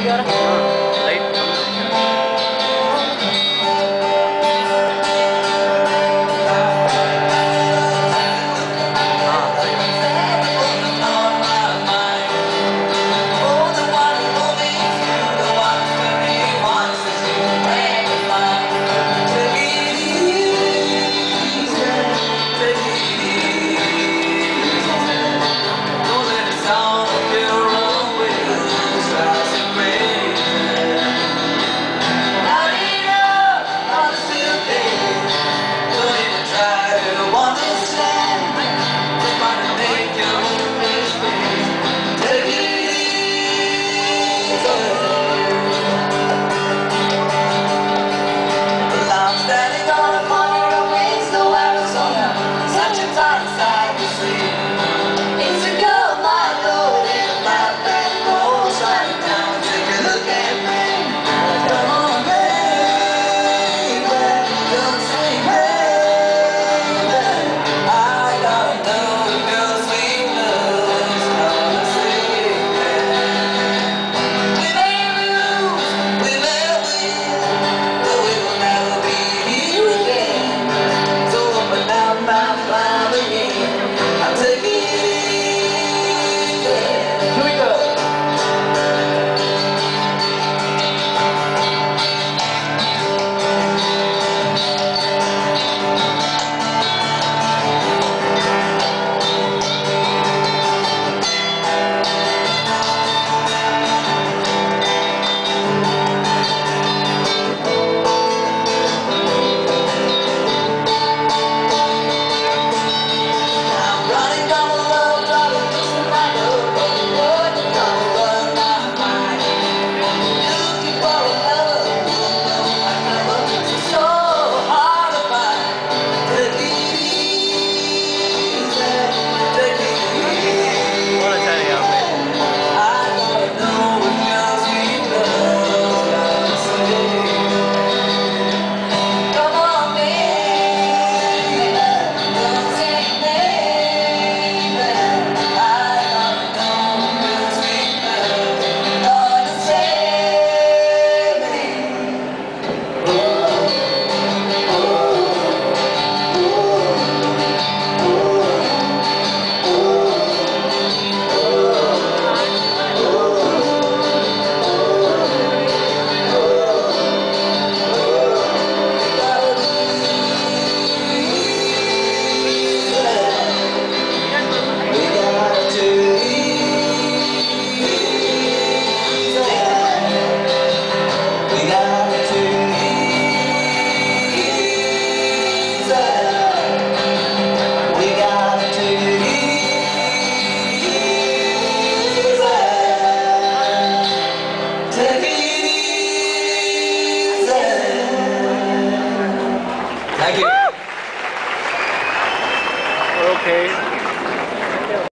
I gotta go. Thank you. Okay.